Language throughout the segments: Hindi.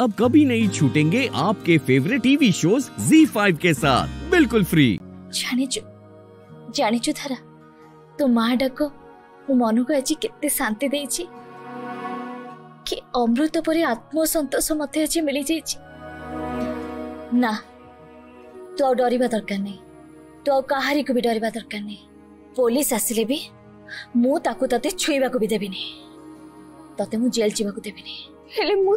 अब कभी नहीं छूटेंगे आपके फेवरेट टीवी शोज Z5 के साथ बिल्कुल फ्री ଜାଣିଛୁ ଜାଣିଛୁ ଧାରା ତୋ ମା ଡାକ ମୋ ମନକୁ ଆଜି କେତେ ଶାନ୍ତି ଦେଇଛି କି ଅମୃତ ପରି ଆତ୍ମସନ୍ତୋଷ ମୋତେ ଆଜି ମିଳିଯାଇଛି ନା ତୁ ଆଉ ଡରିବା ଦରକାର ନାହିଁ ତୁ ଆଉ କାହାରିକୁ ବି ଡରିବା ଦରକାର ନାହିଁ ପୋଲିସ ଆସିଲେ ବି ମୁଁ ତାକୁ ତତେ ଛୁଇଁବାକୁ ବି ଦେବିନି ତତେ ମୁଁ ଜେଲ୍ ଯିବାକୁ ଦେବିନି ହେଲେ ମୁଁ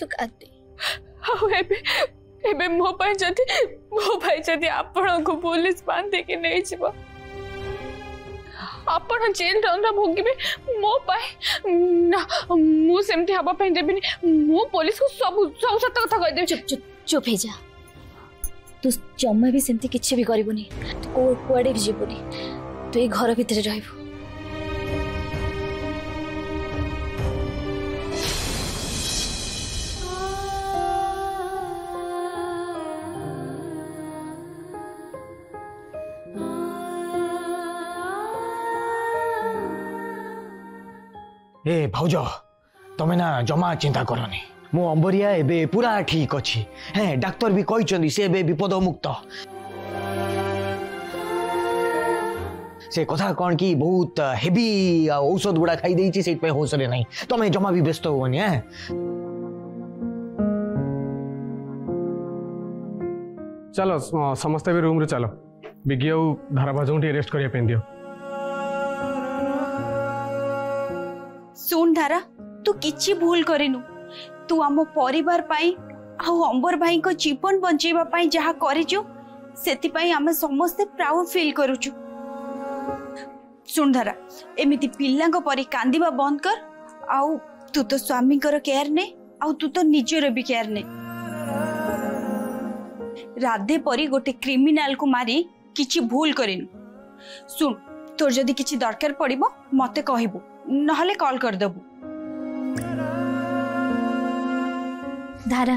ତୁ କାନ୍ଦେ ଆଉ ଏବେ ଏବେ ମୋ ପାଇଁ ଯଦି ମୋ ପାଇଁ ଯଦି ଆପଣଙ୍କୁ ପୋଲିସ ବାନ୍ଧିକି ନେଇଯିବ ଆପଣ ଜେଲ୍ ଦଣ୍ଡ ଭୋଗିବେ ମୋ ପାଇଁ ନା ମୁଁ ସେମିତି ହେବା ପାଇଁ ଦେବିନି ମୁଁ ପୋଲିସକୁ ସବୁ ସବୁ ସତ କଥା କହିଦେବି ଚୁପ୍ ଚୁପ୍ ଚୁପ୍ ହେଇଯା ତୁ ଜମା ବି ସେମିତି କିଛି ବି କରିବୁନି ତୁ କୁଆଡ଼େ ବି ଯିବୁନି ତୁ ଏଇ ଘର ଭିତରେ ରହିବୁ ए भौज तमे ना जमा चिंता करनी मो अंबरिया एबे पूरा ठीक अच्छी हे डाक्टर भी कहिछन्दि से एबे विपद मुक्त से कथा कौन कि बहुत हेवी औषध गुड़ा खाई देछि सेट पे होसरे नहीं जमा भी व्यस्त हो हे चलो समस्त भी रूम रे चलो बिगियो धाराबाजों टी रेस्ट करिया पेन ଶୁଣ ଧାରା ତୁ କିଛି ଭୁଲ କରିନୁ ତୁ ଆମ ପରିବାର ପାଇଁ ଆଉ ଅମ୍ବର ଭାଇଙ୍କ ଜୀବନ ବଞ୍ଚାଇବା ପାଇଁ ଯାହା କରିଛୁ ସେଥିପାଇଁ ଆମେ ସମସ୍ତେ ପ୍ରାଉଡ୍ ଫିଲ୍ କରୁଛୁ ଶୁଣ ଧାରା ଏମିତି ପିଲାଙ୍କ ପରି କାନ୍ଦିବା ବନ୍ଦ କର ଆଉ ତୁ ତୋ ସ୍ୱାମୀଙ୍କର କେୟାର ନେ ଆଉ ତୁ ତୋ ନିଜର ବି କେୟାର ନେ ରାଧେ ପରି ଗୋଟେ କ୍ରିମିନାଲକୁ ମାରି କିଛି ଭୁଲ କରିନୁ ଶୁଣ তোর যদি কিছু দরকার পড়িব মতে কহিবু নহলে কল করিদেবু ধারা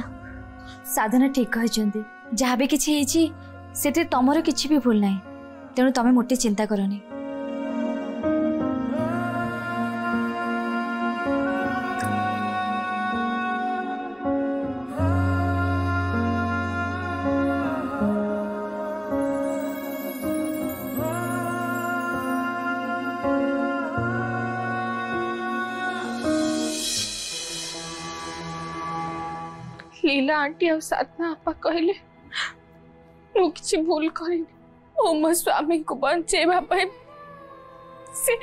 সাধনা ঠিক କହିଛନ୍ତି ଯାହା ବି କିଛି ହେଇଛି ସେଥିରେ ତମର କିଛି ବି ଭୁଲ ନାହିଁ ତେଣୁ ତମେ ମୋଟେ ଚିନ୍ତା କରନି लीला आंटी और साधना आपा कहले मु किछ भूल करिनि ओ म स्वामी को बंचे बापै से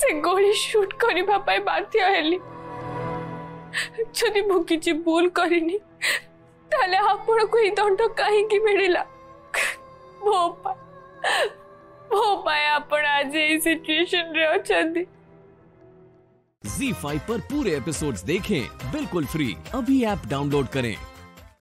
से गोली शूट करि बापै बाध्य हेली जदी मु किछ भूल करिनि ताले आपण को ई दंड काहे कि मिलिला भोपा भोपा आपण आज ए सिचुएशन रे अछंदी Z5 पर पूरे एपिसोड्स देखें बिल्कुल फ्री अभी ऐप डाउनलोड करें